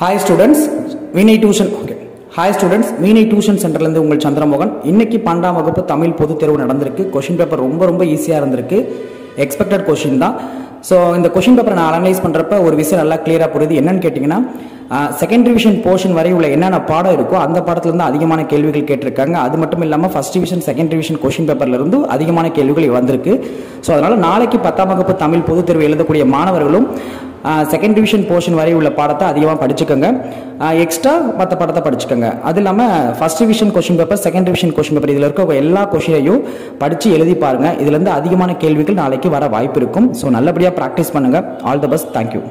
Hi students வினை tuition okay hi students மீனை tuition சென்டர்லேருந்து உங்கள் சந்திரமோகன். இன்னைக்கு பன்னெண்டாம் வகுப்பு தமிழ் பொதுத் தேர்வு நடந்திருக்கு. கொஷின் பேப்பர் ரொம்ப ரொம்ப ஈஸியாக இருந்திருக்கு. எக்ஸ்பெக்டட் கொஷின் தான். ஸோ இந்த கொஷின் பேப்பரை நான் அனலைஸ் பண்ணுறப்ப ஒரு விஷயம் நல்லா கிளியராக புரியுது. என்னன்னு கேட்டிங்கன்னா செகண்ட் டிவிஷன் போர்ஷன் வரை உள்ள என்னென்ன பாடம் இருக்கோ அந்த பாடத்துலேருந்து அதிகமான கேள்விகள் கேட்டிருக்காங்க. அது மட்டும் இல்லாமல் first division second division question பேப்பர்லேருந்து அதிகமான கேள்விகள் வந்திருக்கு. ஸோ அதனால் நாளைக்கு பத்தாம் வகுப்பு தமிழ் பொதுத் தேர்வு எழுதக்கூடிய மாணவர்களும் செகண்ட் டிவிஷன் போர்ஷன் வரை உள்ள பாடத்தை அதிகமாக படிச்சுக்கோங்க. எக்ஸ்ட்ரா மற்ற பாடத்தை படிச்சுக்கோங்க. அது இல்லாமல் first division question paper second division question paper இதில் இருக்க எல்லா கொஷினையும் படித்து எழுதி பாருங்கள் இதுலேருந்து அதிகமான கேள்விகள் நாளைக்கு வர வாய்ப்பு இருக்கும். ஸோ நல்லபடியாக ப்ராக்டிஸ் பண்ணுங்கள் ஆல் த பெஸ்ட் தேங்க்யூ